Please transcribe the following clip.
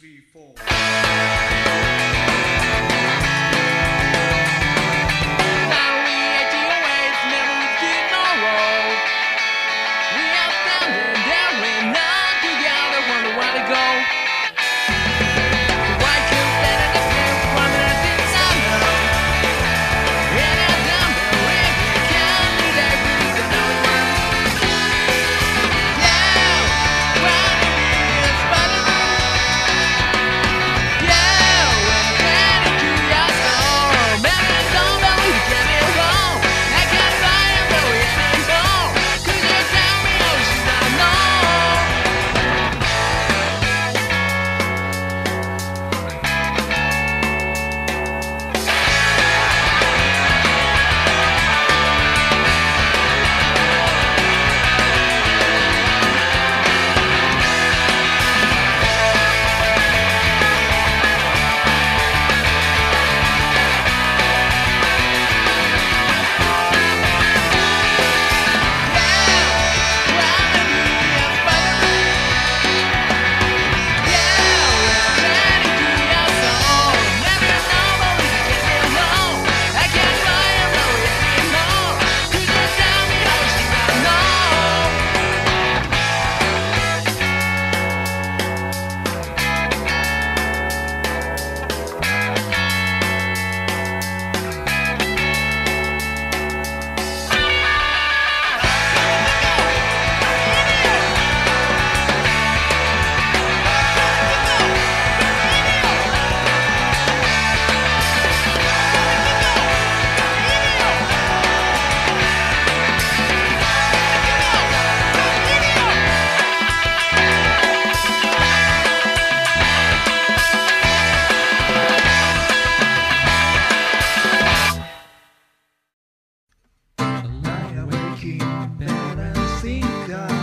three, four. seemed done.